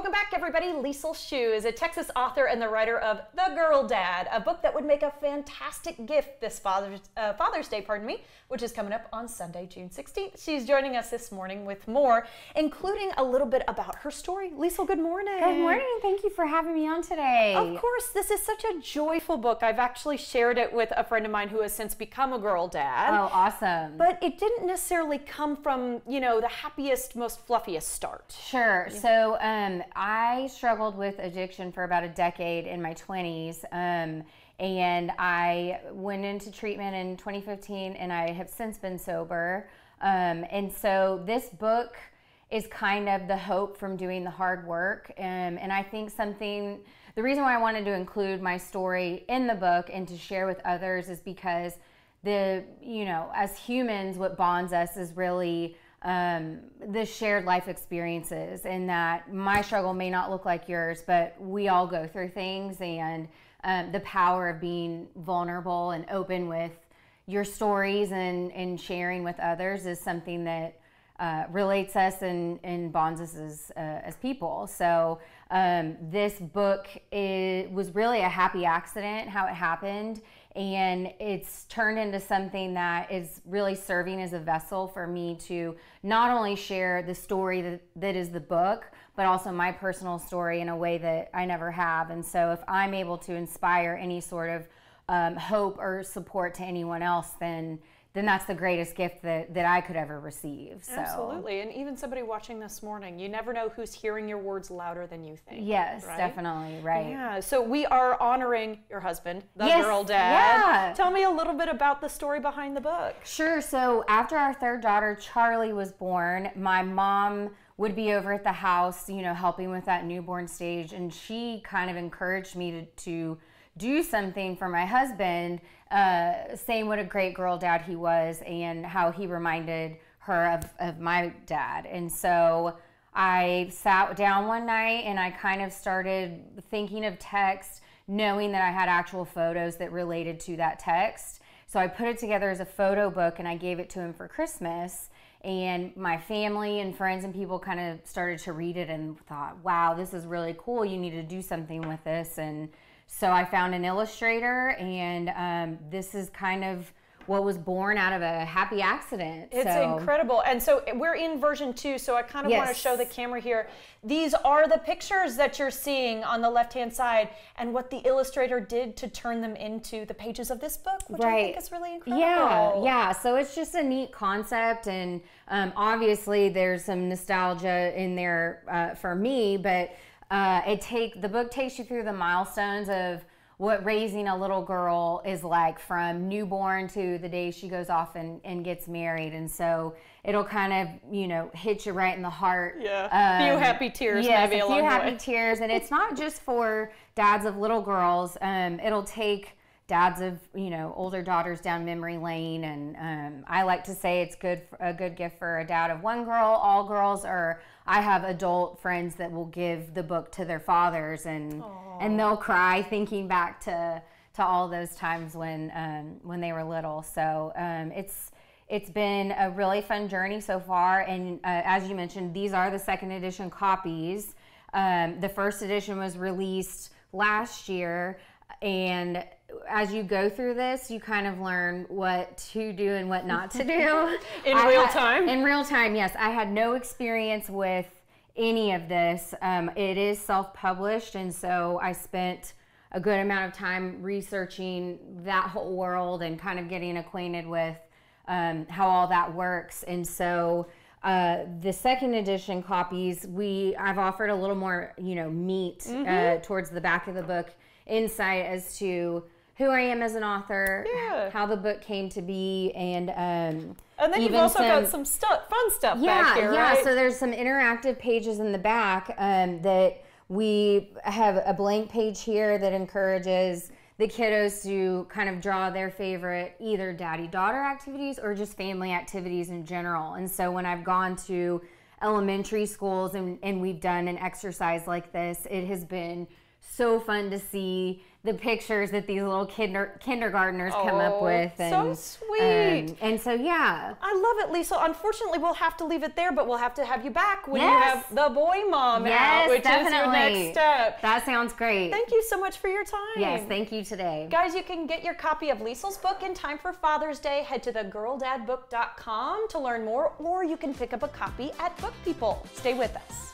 Welcome back, everybody. Liesl Schuh is a Texas author and the writer of The Girl Dad, a book that would make a fantastic gift this Father's, uh, Father's Day, pardon me, which is coming up on Sunday, June 16th. She's joining us this morning with more, including a little bit about her story. Liesl, good morning. Good morning. Thank you for having me on today. Of course, this is such a joyful book. I've actually shared it with a friend of mine who has since become a girl dad. Oh, awesome. But it didn't necessarily come from, you know, the happiest, most fluffiest start. Sure. Yeah. So, um, I struggled with addiction for about a decade in my 20s. Um, and I went into treatment in 2015 and I have since been sober. Um, and so this book is kind of the hope from doing the hard work. Um, and I think something, the reason why I wanted to include my story in the book and to share with others is because the, you know, as humans, what bonds us is really um, the shared life experiences and that my struggle may not look like yours, but we all go through things and um, the power of being vulnerable and open with your stories and, and sharing with others is something that uh, relates us and, and bonds us as, uh, as people. So um, this book is, was really a happy accident how it happened and it's turned into something that is really serving as a vessel for me to not only share the story that, that is the book but also my personal story in a way that i never have. And so if i'm able to inspire any sort of um, hope or support to anyone else then then that's the greatest gift that, that I could ever receive. So. Absolutely. And even somebody watching this morning, you never know who's hearing your words louder than you think. Yes, right? definitely. Right. Yeah. So we are honoring your husband, the yes, girl dad. Yeah. Tell me a little bit about the story behind the book. Sure. So after our third daughter, Charlie, was born, my mom would be over at the house, you know, helping with that newborn stage. And she kind of encouraged me to, to do something for my husband, uh, saying what a great girl dad he was and how he reminded her of, of my dad. And so I sat down one night and I kind of started thinking of text, knowing that I had actual photos that related to that text. So I put it together as a photo book and I gave it to him for Christmas. And my family and friends and people kind of started to read it and thought, wow, this is really cool. You need to do something with this. And so I found an illustrator, and um, this is kind of what was born out of a happy accident. It's so. incredible. And so we're in version two, so I kind of yes. want to show the camera here. These are the pictures that you're seeing on the left hand side and what the illustrator did to turn them into the pages of this book, which right. I think is really incredible. Yeah, yeah. So it's just a neat concept, and um, obviously there's some nostalgia in there uh, for me, but uh, it take the book takes you through the milestones of what raising a little girl is like from newborn to the day she goes off and, and gets married. And so it'll kind of, you know, hit you right in the heart. Yeah. Um, a few happy tears yes, maybe a few happy way. tears. And it's not just for dads of little girls. Um, it'll take dads of you know older daughters down memory lane. And um, i like to say it's good a good gift for a dad of one girl. All girls or i have adult friends that will give the book to their fathers and Aww. and they'll cry thinking back to to all those times when um, when they were little. So um, it's it's been a really fun journey so far. And uh, as you mentioned these are the second edition copies. Um, the first edition was released last year and as you go through this, you kind of learn what to do and what not to do in I real time. In real time, yes. I had no experience with any of this. Um, it is self-published, and so I spent a good amount of time researching that whole world and kind of getting acquainted with um, how all that works. And so. Uh, the second edition copies, we I've offered a little more, you know, meat mm-hmm. uh, towards the back of the book, insight as to who I am as an author, yeah. how the book came to be, and um, and then you've also some, got some stuff, fun stuff yeah, back here, yeah. right? So there's some interactive pages in the back um, that we have a blank page here that encourages the kiddos to kind of draw their favorite either daddy daughter activities or just family activities in general. And so when I've gone to elementary schools and, and we've done an exercise like this, it has been so fun to see the pictures that these little kinder, kindergartners come up Oh, with. so sweet. um, and so, yeah. I love it, Lisa. Unfortunately, we'll have to leave it there, but we'll have to have you back when you have the boy mom out, Yes, which is your next step. That sounds great. Thank you so much for your time. yes, thank you today. Guys, you can get your copy of Liesl's book in time for Father's Day. Head to thegirldadbook.com to learn more, or you can pick up a copy at Book People. Stay with us.